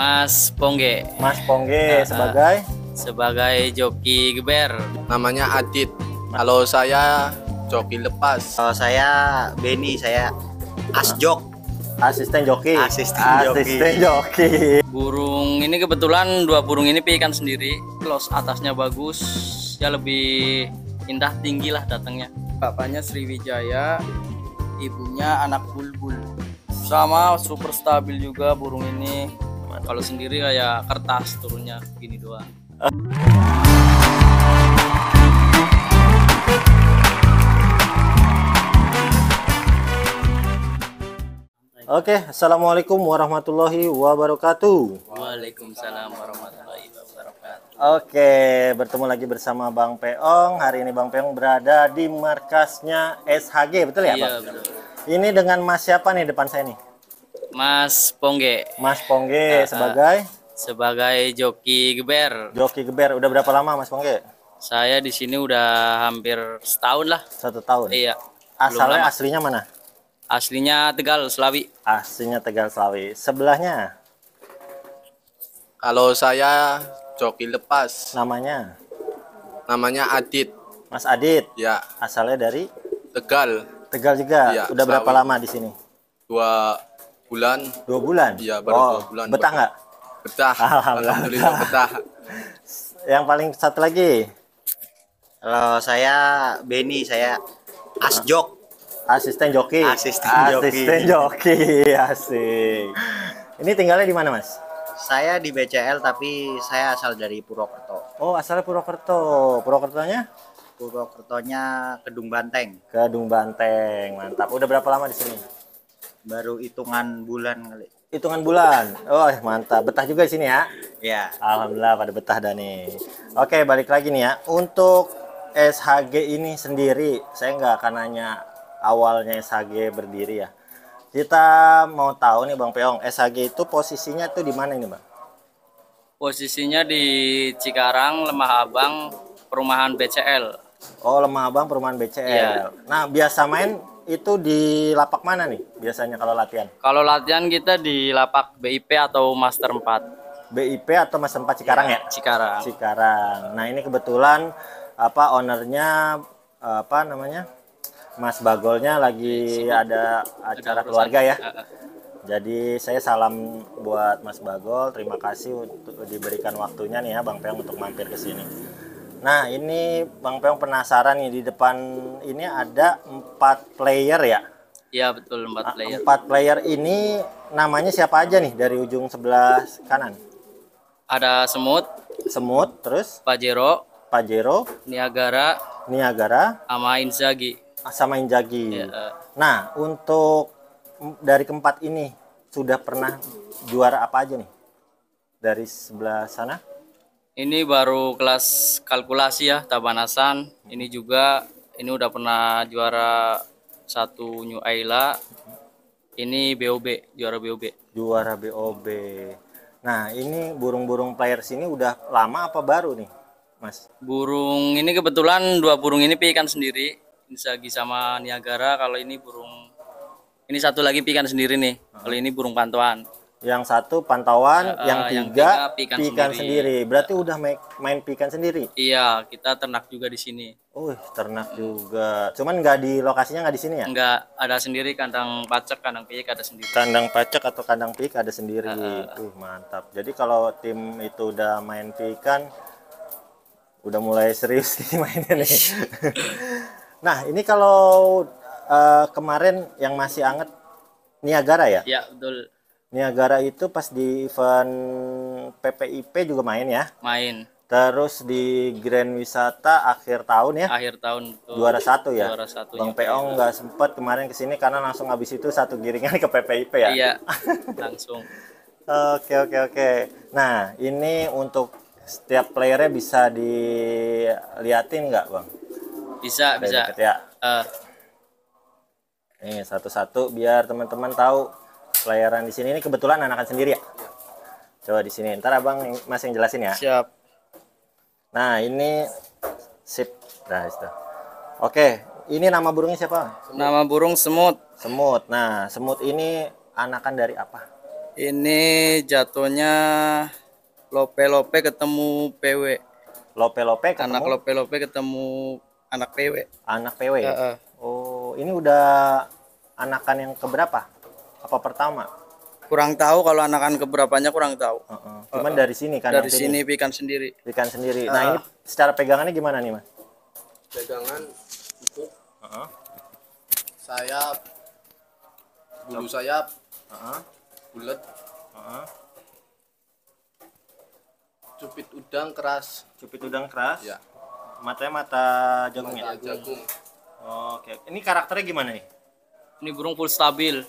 Mas Pongge Mas Pongge Ah, sebagai sebagai joki geber. Namanya Adit. Kalau saya joki lepas. Kalau saya Benny, saya Asjok. asisten joki. Asisten joki. Asisten joki. Burung ini kebetulan dua burung ini pikan sendiri. Los atasnya bagus, ya lebih indah tinggi lah datangnya. Bapaknya Sriwijaya, ibunya anak bulbul. Sama super stabil juga burung ini. Kalau sendiri kayak kertas turunnya gini doang. Oke, assalamualaikum warahmatullahi wabarakatuh. Waalaikumsalam warahmatullahi wabarakatuh. Oke, bertemu lagi bersama Bang Peong. Hari ini Bang Peong berada di markasnya SHG, betul ya, Iya Bang? betul. Ini dengan Mas siapa nih depan saya nih? Mas Pongge Mas Pongge sebagai sebagai joki geber. joki geber. Udah berapa lama Mas Pongge? Saya di sini udah hampir setahun lah. Satu tahun. Iya. Asalnya lama. aslinya mana? Aslinya Tegal, Selawi. Aslinya Tegal Selawi. Sebelahnya Kalau saya joki lepas. namanya Namanya Adit. Mas Adit. Ya, Asalnya dari Tegal. Tegal juga. Iya, Udah berapa Selawi. lama di sini? Dua bulan Dua bulan. Iya, baru oh, dua bulan. Betah nggak? betah. Alhamdulillah. Alhamdulillah betah. Yang paling satu lagi Kalau saya Benny, saya Asjok. asisten joki. Asisten joki. Asisten joki. Asik. Ini tinggalnya di mana, Mas? Saya di BCL tapi saya asal dari Purwokerto. Oh, asalnya Purwokerto. Purwokertonya Purwokertonya Kedung Banteng. Kedung Banteng. Mantap. Udah berapa lama di sini? Baru hitungan bulan kali. Hitungan bulan. Oh, mantap. Betah juga di sini ya. Ya, Alhamdulillah pada betah dah nih. Oke, balik lagi nih ya. Untuk SHG ini sendiri, saya nggak akan nanya awalnya SHG berdiri ya. Kita mau tahu nih Bang Peong, SHG itu posisinya tuh di mana ini Bang? Posisinya di Cikarang, Lemah Abang, perumahan BCL. Oh, Lemah Abang Perumahan BCL. Iya. Nah, biasa main itu di lapak mana nih biasanya kalau latihan? Kalau latihan kita di lapak BIP atau Master 4 BIP atau Mas 4 Cikarang ya? Cikarang. Cikarang. Nah ini kebetulan apa ownernya apa namanya Mas Bagolnya lagi ada acara keluarga ya. Jadi saya salam buat Mas Bagol. Terima kasih untuk diberikan waktunya nih ya Bang Peong untuk mampir ke sini. Nah ini Bang Peong penasaran nih di depan ini ada empat player ya. Iya betul empat player. Empat player ini namanya siapa aja nih dari ujung sebelah kanan? Ada Semut, Semut, terus Pajero, Pajero, Niagara, Niagara, sama Inzaghi. sama Injagi. Ya, Nah, untuk dari keempat ini sudah pernah juara apa aja nih? Dari sebelah sana? Ini baru kelas kalkulasi ya, Tabanasan. Ini juga ini udah pernah juara satu New Ayla. Ini BOB, juara BOB. Juara BOB. Nah, ini burung-burung player sini udah lama apa baru nih, Mas? Burung ini kebetulan dua burung ini pikan sendiri. Inzaghi sama Niagara. Kalau ini burung ini satu lagi pikan sendiri nih. Kalau ini burung pantauan. Yang satu pantauan, Eh, yang eh, yang tiga tiga pikan pikan, sendiri. sendiri. Berarti udah main, main pikan sendiri. Iya, kita ternak juga di sini. Oh, ternak juga. Cuman nggak di lokasinya nggak di sini ya? Enggak ada sendiri kandang pacak, kandang piyik ada sendiri. kandang pacak atau kandang pik ada sendiri. Wih, mantap. Jadi kalau tim itu udah main pikan udah mulai serius nih mainnya nih. nah, ini kalau eh, kemarin yang masih anget Niagara ya? Ya, betul. Niagara itu pas di event PPIP juga main ya. Main Terus di Grand Wisata akhir tahun ya. akhir tahun tuh. Juara satu ya. Juara satu. Bang Peong nggak sempet kemarin ke sini karena langsung habis itu satu giringan ke PPIP ya. Iya, langsung. Oke oke oke. Nah ini untuk setiap playernya bisa diliatin nggak bang? Bisa, Dari bisa. deket ya. Eh, Nih satu-satu biar teman-teman tahu playeran di sini ini kebetulan anakan sendiri ya. Coba di sini. Ntar abang mas yang jelasin ya. siap. Nah ini sip. Nah itu. Oke. Ini nama burungnya siapa? Nama burung semut. Semut. Nah semut ini anakan dari apa? Ini jatuhnya lope-lope ketemu PW. Lope-lope ketemu Anak lope-lope ketemu anak PW. anak PW. Heeh. Oh, ini udah anakan yang keberapa? Apa pertama? Kurang tahu kalau anakan keberapanya kurang tahu. Heeh. Cuman dari sini kan Dari sini pikan sendiri. nih, ikan sendiri. Nah, ini secara pegangannya gimana nih, Mas? Pegangan empuk, Heeh. sayap, bulu sayap, Heeh. bulat, Heeh. cupit udang keras, Cupit udang keras. ya, Matanya mata jagung ya? jagung. Oh, Oke. Ini karakternya gimana nih? Ini burung full stabil.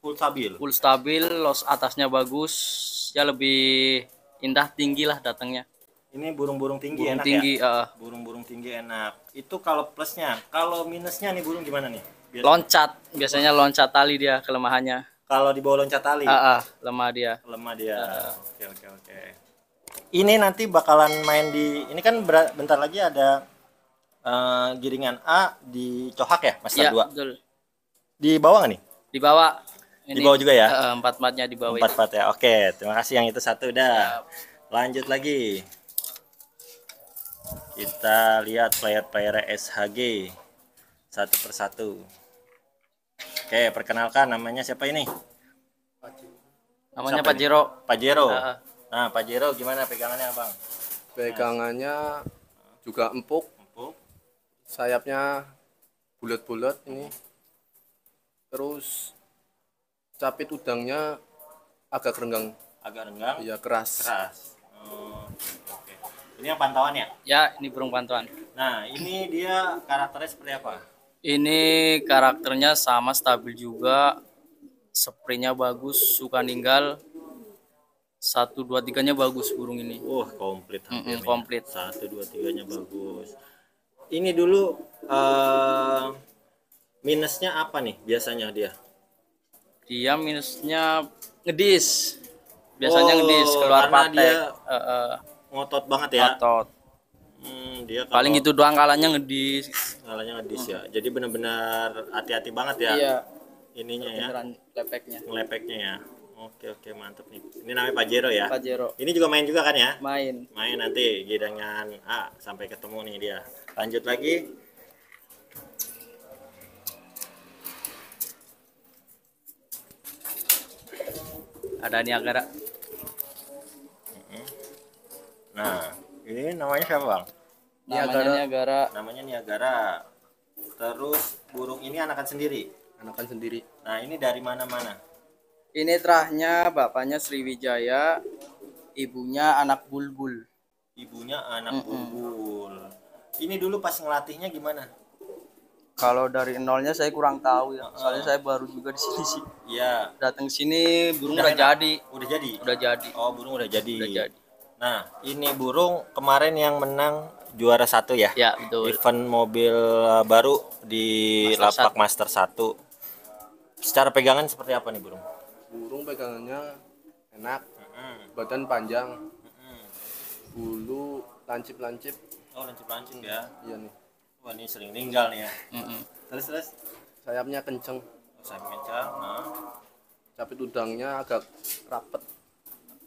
Full stabil. Full stabil, los atasnya bagus. Ya lebih indah tinggi lah datangnya. Ini burung-burung tinggi Burung enak tinggi, ya? eh, Burung-burung tinggi enak. Itu kalau plusnya. Kalau minusnya nih burung gimana nih? Biar- loncat. Biasanya loncat tali dia kelemahannya. Kalau di bawah loncat tali. Ah, ah, lemah dia. lemah dia. Oke oke oke. Ini nanti bakalan main di ini kan ber- bentar lagi ada eh, giringan A di Cohak ya, Mas Iya, dua. betul. Di bawah nggak nih? Di bawah. Di bawah juga ya? Empat empatnya di bawah. Empat empat ya. Oke, terima kasih yang itu satu udah. Lanjut lagi. Kita lihat player-player SHG satu persatu. Oke, perkenalkan namanya siapa ini? Namanya Pak Jero. Pak Jero. Ah, ah. Nah, Pak Jero gimana pegangannya, Bang? Pegangannya juga empuk, Empuk. sayapnya bulat-bulat ini. Terus capit udangnya agak renggang, agak renggang, ya keras. keras. Oh, oke. Ini yang pantauan ya. Ya, ini burung pantauan. Nah, ini dia karakternya seperti apa? Ini karakternya sama stabil juga. Spraynya bagus, suka ninggal. Satu dua tiganya bagus burung ini. Wah, komplit hampir Mm-mm, nih. komplit. Satu, dua, tiganya bagus. Ini dulu eh minusnya apa nih biasanya dia? Dia minusnya ngedis. Biasanya Oh, ngedis keluar patek. dia- Eh, eh, Ngotot banget ya. otot. Hmm, dia kalau Paling itu doang kalanya ngedis. Ngalanya ngedis ya. Jadi benar-benar hati-hati banget ya. Iya, Ininya ya, lepeknya. ngelepeknya ya. Oke, oke, mantep nih. Ini namanya Pajero ya. Pak Jero Ini juga main juga kan ya? main. main nanti gidangan A sampai ketemu nih dia lanjut lagi Ada Niagara. nah ini namanya siapa bang? Namanya Niagara. namanya Niagara. Terus burung ini anakan sendiri? Anakan sendiri. nah ini dari mana mana Ini terahnya bapaknya Sriwijaya, ibunya anak bulbul. ibunya anak bulbul. Ini dulu pas ngelatihnya gimana Kalau dari nolnya saya kurang tahu ya. Soalnya saya baru juga di sini sih. Iya Datang sini burung Udah udah jadi, udah jadi udah jadi. oh burung udah jadi Udah jadi. nah ini burung kemarin yang menang juara satu ya Ya, betul. event mobil uh, baru di Master lapak Master 1 secara pegangan seperti apa nih burung Burung pegangannya enak, badan panjang, bulu lancip-lancip. oh lancip-lancip ya Iya nih. Wah ini sering tinggal nih ya Mm-mm. terus terus Sayapnya kenceng, oh, saya kencang nah, capit udangnya agak rapet,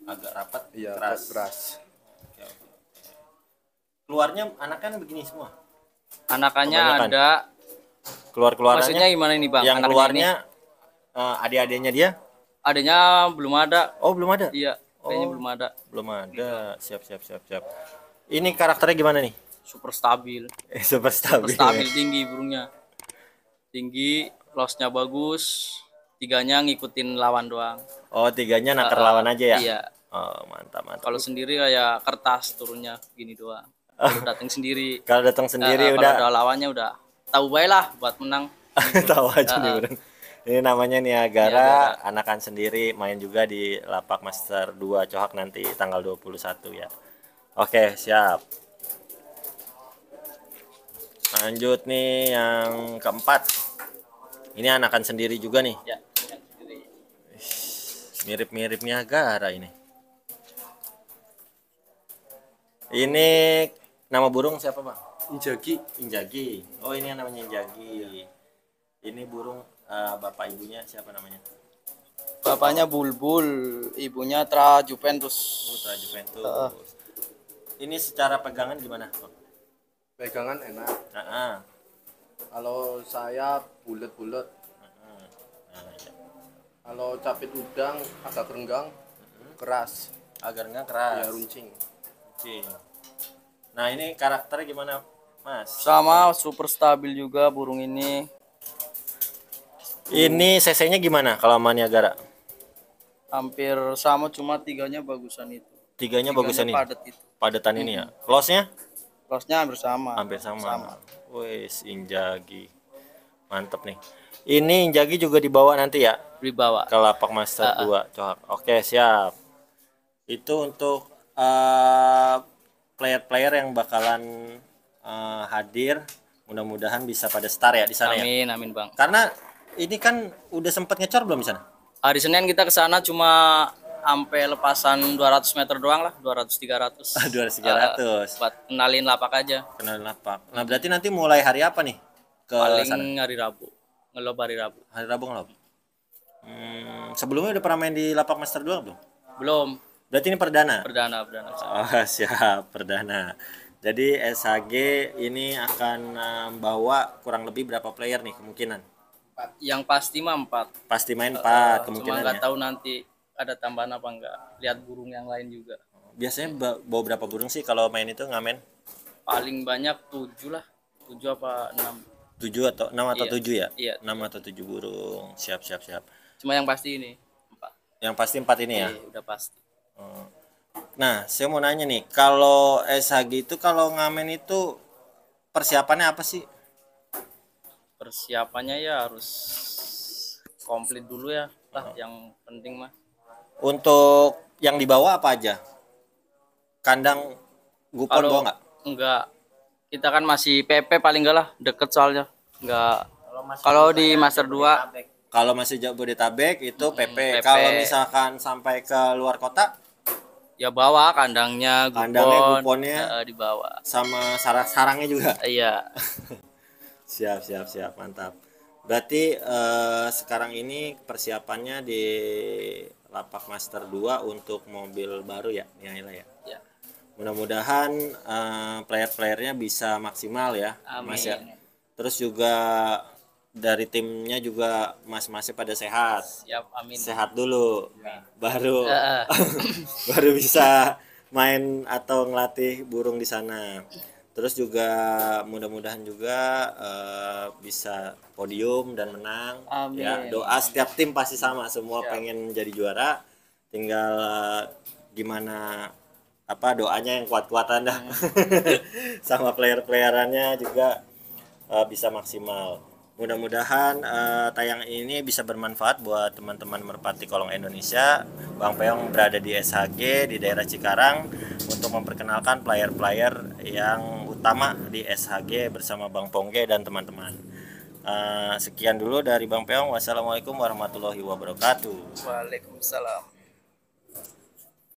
agak rapat iya keras. keras. Oke, oke. keluarnya anaknya begini semua Anakannya Kebanyakan. ada. keluar keluarannya Maksudnya gimana ini bang? yang Anaknya keluarnya ini? uh, adik-adiknya dia adanya belum ada. oh belum ada Iya, kayaknya Oh. belum ada. belum ada siap siap siap siap ini karakternya gimana nih Super stabil. eh, super Super stabil, stabil tinggi burungnya. Tinggi, lossnya bagus. Tiganya ngikutin lawan doang. oh tiganya naker Uh, lawan aja ya Iya. oh mantap mantap Kalau sendiri kayak kertas turunnya gini doang. Kalau datang sendiri. kalau datang sendiri eh, udah Kalau ada lawannya udah tahu baik lah buat menang. tahu aja nih burung ini namanya Niagara, anakan sendiri main juga di lapak Master 2 Cohak nanti tanggal 21 ya oke siap lanjut nih yang keempat ini anakan sendiri juga nih Ya, mirip-mirip Niagara ini ini nama burung siapa bang Injagi, Injagi oh ini yang namanya Injagi ini burung eh, bapak ibunya siapa namanya Bapaknya Bulbul, ibunya Tra Juventus. Putra Juventus. Heeh. Ini secara pegangan gimana? Bang? Pegangan enak. Nah, ah. Kalau saya bulat-bulat. Nah, ya. Kalau capit udang agak renggang, keras. agar nggak keras. Ya runcing. Oke. Nah ini karakternya gimana, Mas? Sama super stabil juga burung ini. Ini cc-nya gimana kalau sama Niagara? Hampir sama cuma tiganya bagusan itu. Tiganya Tiganya bagusan ini, padat itu. padatan ini ya. Close-nya Close-nya hampir sama. hampir sama. Wes, Injagi. Mantep nih. Ini Injagi juga dibawa nanti ya Di bawah. ke Lapak Master 2, Cohak. Oke, siap. Itu untuk eh, player-player yang bakalan eh, hadir. Mudah-mudahan bisa pada star ya di sana ya. Amin, amin bang. Karena ini kan udah sempet ngecor belum di sana? Hari Senin kita ke sana cuma sampai lepasan 200 meter doang lah, 200 300. 200 300. buat kenalin lapak aja. Kenal lapak. Nah, berarti nanti mulai hari apa nih? Ke Paling sana. hari Rabu. Ngelob hari Rabu. Hari Rabu ngelob. Hmm, sebelumnya udah pernah main di lapak Master 2 belum? Belum Berarti ini perdana. perdana perdana. Oh, siap, perdana. Jadi SHG ini akan eh, bawa kurang lebih berapa player nih kemungkinan? Yang pasti mah empat. Pasti main 4 Cuma kemungkinan nggak ya. tahu nanti ada tambahan apa enggak. Lihat burung yang lain juga. Biasanya ba- bawa berapa burung sih kalau main itu ngamen? Paling banyak tujuh lah. Tujuh apa enam. 7 atau 6 atau Iya. 7 ya? Iya. 6 atau 7 burung. Siap, siap, siap. Cuma yang pasti ini empat. Yang pasti 4 ini ya. Iya, udah pasti. Oh. Nah, saya mau nanya nih, kalau SHG itu kalau ngamen itu persiapannya apa sih? Persiapannya ya harus komplit dulu ya lah Oh. yang penting mah. Untuk yang dibawa apa aja? Kandang gupon Kalau bawa nggak? enggak kita kan masih PP paling enggak lah deket soalnya. Enggak kalau di Master 2 Kalau masih Jabodetabek itu PP. PP. Kalau misalkan sampai ke luar kota ya bawa kandangnya, gupon, Kandangnya, guponnya. eh, dibawa. sama sarang-sarangnya juga. Iya. Siap, siap, siap, mantap. Berarti eh, sekarang ini persiapannya di Lapak Master 2 untuk mobil baru ya, Niaila ya. Ya. Mudah-mudahan eh, player-playernya bisa maksimal ya, Amin. Mas ya. Terus juga dari timnya juga mas-masnya pada sehat. Siap, amin. Sehat dulu. Baru Eh, baru bisa main atau ngelatih burung di sana. Terus juga mudah-mudahan juga eh, bisa podium dan menang. Amin. Ya, doa setiap tim pasti sama, semua pengen jadi juara. Tinggal eh, gimana apa doanya yang kuat-kuatan dah. sama player-playerannya juga eh, bisa maksimal. Mudah-mudahan eh, tayangan ini bisa bermanfaat buat teman-teman Merpati Kolong Indonesia. Bang Peong berada di SHG di daerah Cikarang untuk memperkenalkan player-player yang utama di SHG bersama Bang Pongge dan teman-teman. Eh, sekian dulu dari Bang Peong. Wassalamualaikum warahmatullahi wabarakatuh. Waalaikumsalam.